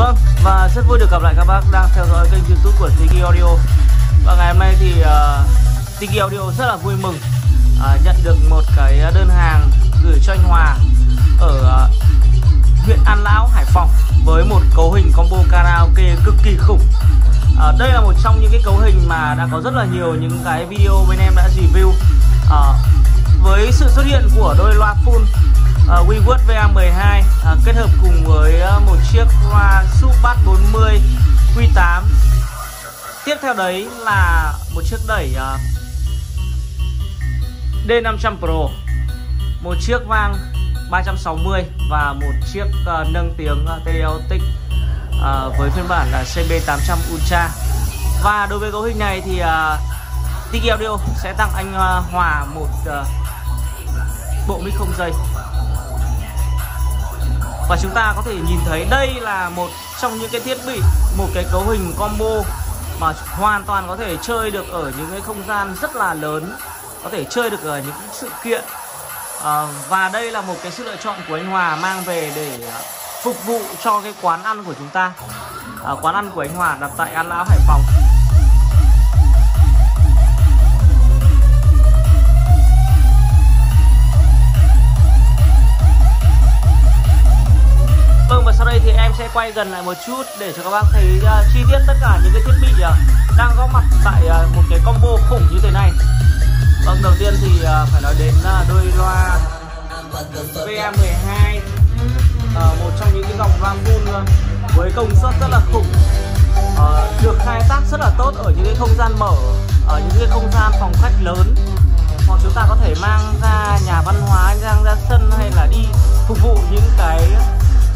Vâng, và rất vui được gặp lại các bác đang theo dõi kênh youtube của Tiki Audio. Và ngày hôm nay thì uh, Tiki Audio rất là vui mừng uh, nhận được một cái đơn hàng gửi cho anh Hòa ở uh, huyện An Lão, Hải Phòng với một cấu hình combo karaoke cực kỳ khủng. Uh, Đây là một trong những cái cấu hình mà đã có rất là nhiều những cái video bên em đã review. Uh, Với sự xuất hiện của đôi loa full Ờ, uh, WeWord VA12 uh, ờ, kết hợp cùng với uh, một chiếc loa Subat 40 Q8 tiếp theo đấy là một chiếc đẩy uh, D500 Pro một chiếc vang 360 và một chiếc uh, nâng tiếng uh, Teleotic uh, với phiên bản là CB800 Ultra. Và đối với cấu hình này thì uh, Tiki Audio sẽ tặng anh uh, Hòa một uh, bộ mic không dây và chúng ta có thể nhìn thấy đây là một trong những cái thiết bị một cái cấu hình combo mà hoàn toàn có thể chơi được ở những cái không gian rất là lớn có thể chơi được ở những sự kiện. À, và đây là một cái sự lựa chọn của anh Hòa mang về để à, phục vụ cho cái quán ăn của chúng ta. À, quán ăn của anh Hòa đặt tại An Lão Hải Phòng. Em sẽ quay gần lại một chút để cho các bác thấy uh, chi tiết tất cả những cái thiết bị uh, đang góp mặt tại uh, một cái combo khủng như thế này. Vâng đầu tiên thì uh, phải nói đến uh, đôi loa VA12 uh, một trong những cái dòng loa full uh, với công suất rất là khủng uh, được khai thác rất là tốt ở những cái không gian mở ở những cái không gian phòng khách lớn hoặc chúng ta có thể mang ra nhà văn hóa mang ra sân hay là đi phục vụ những cái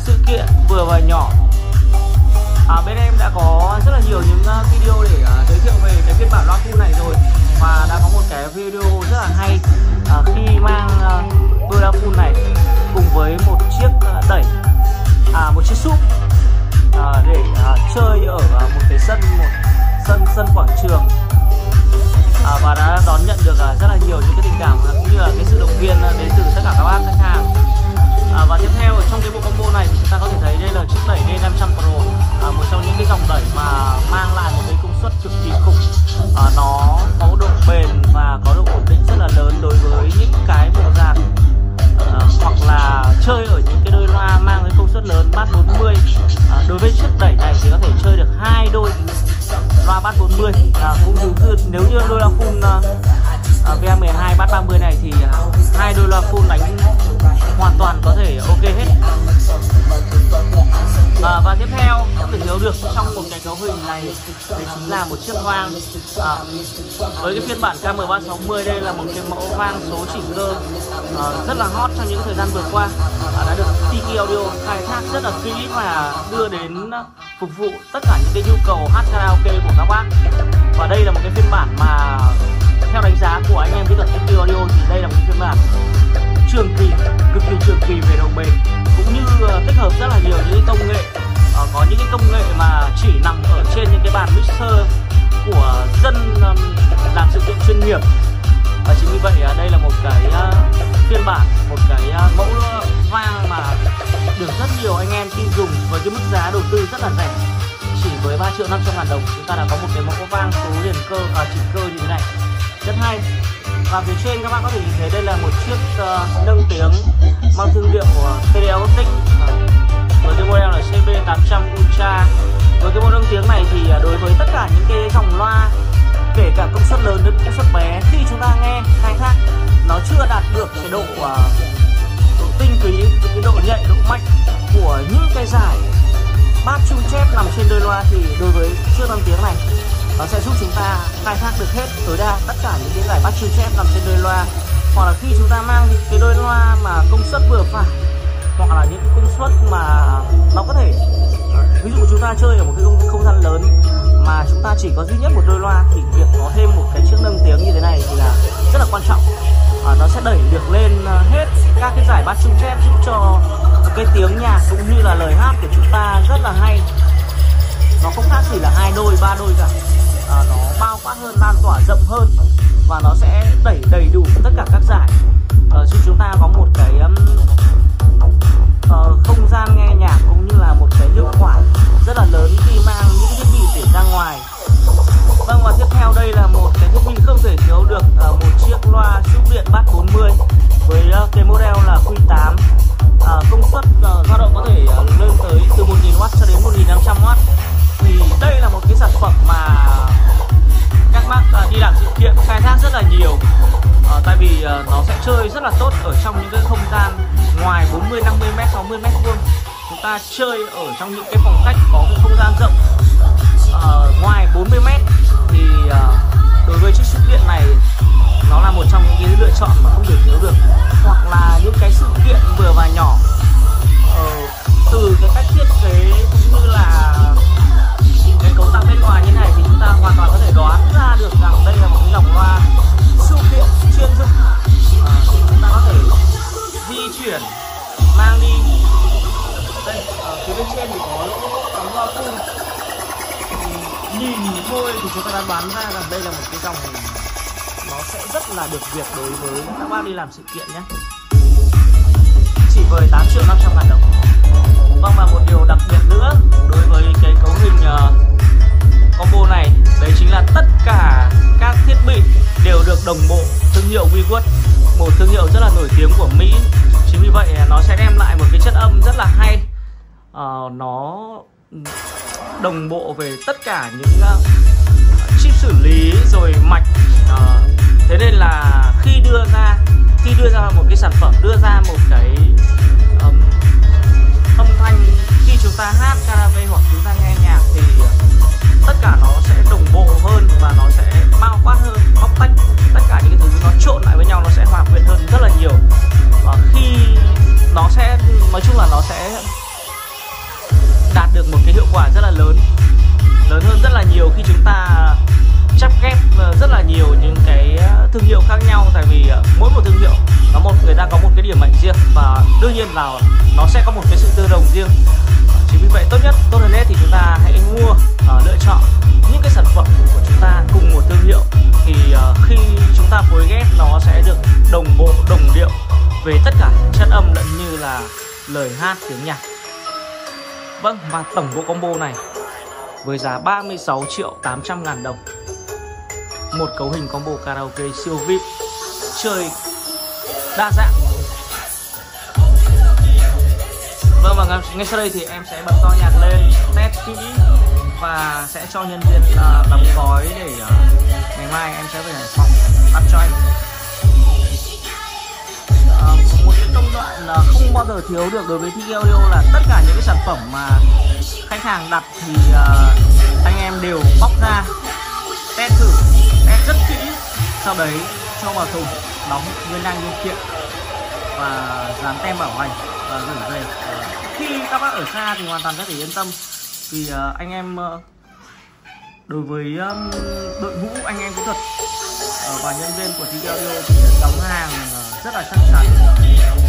sự kiện vừa và nhỏ. À, bên em đã có rất là nhiều những à, video để uh, giới thiệu về cái phiên bản loa khu này rồi. Và đã có một cái video rất là hay uh, khi mang uh, đôi loa khu này cùng với một chiếc uh, đẩy à một chiếc súp uh, để uh, chơi ở uh, một cái sân một sân sân quảng trường. À, và đã đón nhận được uh, rất là nhiều những cái tình cảm cũng như là cái sự động viên uh, đến từ tất cả các bác khách hàng à, và tiếp theo trong cái bộ combo này thì chúng ta có thể thấy đây là chiếc đẩy D500 Pro. À, một trong những cái dòng đẩy mà mang lại một cái công suất cực kỳ khủng. À, nó có độ bền và có độ ổn định rất là lớn đối với những cái bộ dàn à, hoặc là chơi ở những cái đôi loa mang cái công suất lớn bass 40 à, đối với chiếc đẩy này thì có thể chơi được hai đôi loa bass 40 à, cũng như nếu như đôi loa full à, à, uh, VA12 bass 30 này thì uh, hai đôi loa full đánh hoàn toàn có thể ok hết. À, và tiếp theo không thể được trong một cái cấu hình này đấy chính là một chiếc vang. À, với cái phiên bản KM360 đây là một cái mẫu vang số chỉnh cơ à, rất là hot trong những thời gian vừa qua. À, đã được Tiki Audio khai thác rất là kỹ và đưa đến à, phục vụ tất cả những cái nhu cầu hát karaoke của các bạn. Những cái công nghệ mà chỉ nằm ở trên những cái bàn mixer của dân um, làm sự kiện chuyên nghiệp. Và chính vì vậy à, đây là một cái uh, phiên bản một cái uh, mẫu vang mà được rất nhiều anh em tin dùng với cái mức giá đầu tư rất là rẻ. Chỉ với 3 triệu 500 ngàn đồng chúng ta đã có một cái mẫu vang số liền cơ và chỉnh cơ như thế này. Rất hay. Và phía trên các bạn có thể nhìn thấy đây là một chiếc uh, nâng tiếng mang thương hiệu uh, Teleotic uh, với cái model là CB800 Ultra. Với cái model nâng tiếng này thì à, đối với tất cả những cái dòng loa kể cả công suất lớn đến công suất bé khi chúng ta nghe khai thác nó chưa đạt được cái độ uh, độ tinh túy cái độ nhạy độ mạnh của những cái giải bát trung chép nằm trên đôi loa thì đối với chiếc nâng tiếng này nó sẽ giúp chúng ta khai thác được hết tối đa tất cả những cái giải bát chung chép nằm trên đôi loa. Hoặc là khi chúng ta mang những cái đôi loa mà công suất vừa phải hoặc là những công suất mà nó có thể ví dụ chúng ta chơi ở một cái không, không gian lớn mà chúng ta chỉ có duy nhất một đôi loa thì việc có thêm một cái chiếc nâng tiếng như thế này thì là rất là quan trọng. À, nó sẽ đẩy được lên à, hết các cái giải bát chung chép giúp cho cái tiếng nhạc cũng như là lời hát của chúng ta rất là hay. Nó không khác gì là hai đôi ba đôi cả. À, nó bao quát hơn lan tỏa rộng hơn và nó sẽ đẩy đầy đủ tất cả các giải. Uh, giúp chúng ta có một cái um, uh, không gian nghe nhạc cũng như là một cái hiệu quả rất là lớn khi mang những thiết bị để ra ngoài. Vâng và tiếp theo đây là một cái thiết bị không thể thiếu được uh, một chiếc loa súp điện bát 40 với uh, cái model là Q8 uh, công suất uh, dao động có thể uh, lên tới từ 1000W cho đến 1500W thì đây là một cái sản phẩm mà các bác uh, đi làm sự kiện khai thác rất là nhiều. Ờ, tại vì uh, nó sẽ chơi rất là tốt ở trong những cái không gian ngoài 40 50 m 60 m vuông. Chúng ta chơi ở trong những cái phòng khách có cái không gian rộng. Chuyển mang đi. Đây ở phía bên trên thì có lỗ cắm loa phun nhìn thôi thì chúng ta đã đoán ra rằng đây là một cái dòng nó sẽ rất là được việc đối với các bác đi làm sự kiện nhé. Chỉ với 8 triệu 500 ngàn đồng. Vâng và một điều đặc biệt nữa đối với cái cấu hình uh, combo này đấy chính là tất cả các thiết bị đều được đồng bộ thương hiệu WeWord một thương hiệu rất là nổi tiếng của Mỹ chính vì vậy à, nó sẽ đem lại một cái chất âm rất là hay. Uh, nó đồng bộ về tất cả những uh, chip xử lý rồi mạch uh, thế nên là khi đưa ra khi đưa ra một cái sản phẩm đưa ra một cái là lớn. Lớn hơn rất là nhiều khi chúng ta chắp ghép ờ, rất là nhiều những cái ờ, thương hiệu khác nhau. Tại vì ờ, mỗi một thương hiệu nó một người ta có một cái điểm mạnh riêng và đương nhiên là nó sẽ có một cái sự tương đồng riêng. Chính vì vậy tốt nhất tốt hơn hết thì chúng ta hãy mua uh, lựa chọn những cái sản phẩm của chúng ta cùng một thương hiệu. Thì uh, khi chúng ta phối ghép nó sẽ được đồng bộ đồng điệu về tất cả chất âm lẫn như là lời hát tiếng nhạc. Vâng và tổng bộ combo này với giá 36 triệu 800 ngàn đồng. Một cấu hình combo karaoke siêu VIP chơi đa dạng. Vâng và ngay sau đây thì em sẽ bật to nhạc lên test kỹ và sẽ cho nhân viên uh, đóng gói để uh, ngày mai em sẽ về Hải Phòng bắt cho anh một cái công đoạn uh, không bao giờ thiếu được đối với Tiki Audio là tất cả những cái sản phẩm mà khách hàng đặt thì uh, anh em đều bóc ra test thử test rất kỹ sau đấy cho vào thùng đóng nguyên năng nguyên kiện và dán tem bảo hành và gửi về khi các bác ở xa thì hoàn toàn có thể yên tâm vì uh, anh em uh, đối với um, đội ngũ anh em kỹ thuật uh, và nhân viên của TG Audio thì đóng hàng rất là chắc chắn.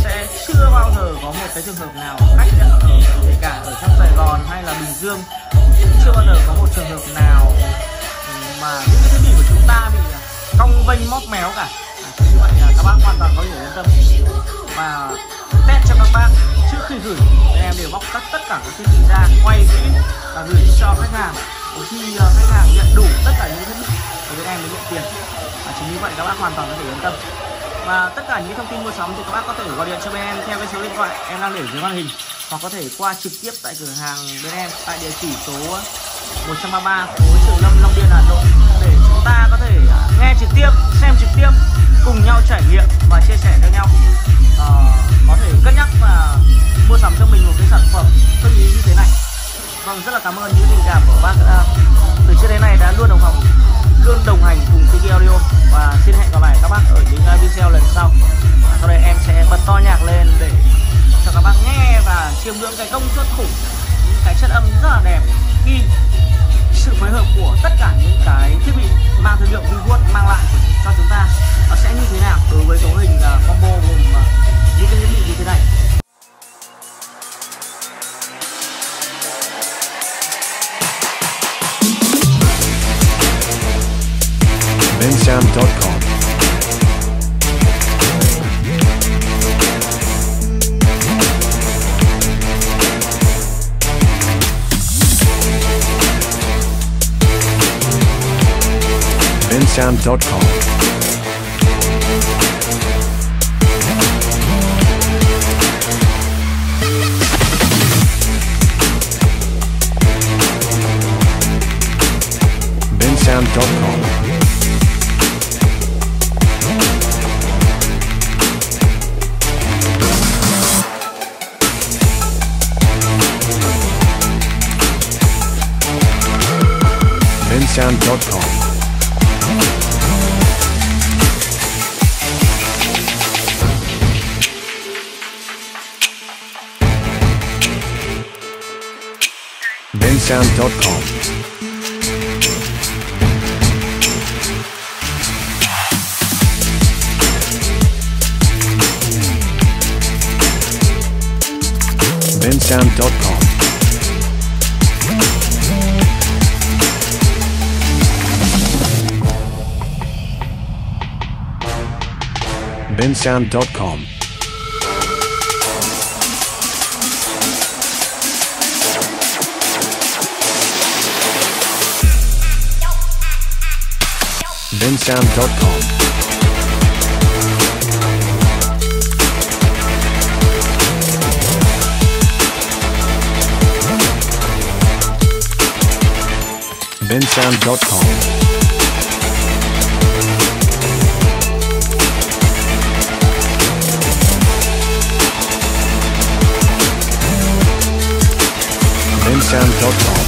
Sẽ chưa bao giờ có một cái trường hợp nào khách nhận ở kể cả ở trong Sài Gòn hay là Bình Dương. Chưa bao giờ có một trường hợp nào mà những cái thiết bị của chúng ta bị à, cong vênh móc méo cả. À, như vậy là các bác hoàn toàn có thể yên tâm. Và test cho các bác trước khi gửi thì em đều bóc tất tất cả các thiết bị ra, quay kỹ và gửi cho khách hàng. Khi à, khách hàng nhận đủ tất cả những thiết bị, thì bên em mới nhận tiền. Và chính như vậy các bác hoàn toàn có thể yên tâm và tất cả những thông tin mua sắm thì các bác có thể gọi điện cho bên em theo cái số điện thoại em đang để dưới màn hình. Hoặc có thể qua trực tiếp tại cửa hàng bên em tại địa chỉ số 133 phố Trường Lâm Long Biên Hà Nội. Để chúng ta có thể à, nghe trực tiếp xem trực tiếp cùng nhau trải nghiệm và chia sẻ cho nhau. À, có thể cân nhắc và mua sắm cho mình một cái sản phẩm tâm ý như thế này. Vâng rất là cảm ơn những tình cảm của bác từ trước đến nay đã luôn đồng hành luôn đồng hành cùng Tiki Audio và xin hẹn gặp lại các bác ở những uh, video lần sau. Sau đây em sẽ bật to nhạc lên để cho các bác nghe và chiêm ngưỡng cái công suất khủng. Những cái chất âm rất là đẹp. Khi sự phối hợp của tất cả những cái thiết bị mang thương hiệu Vwood mang lại cho chúng ta. bensound.com. bensound.com. bensound.com. bensound.com. bensound.com. bensound.com. bensound.com bensound.com